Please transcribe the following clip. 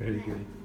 very good.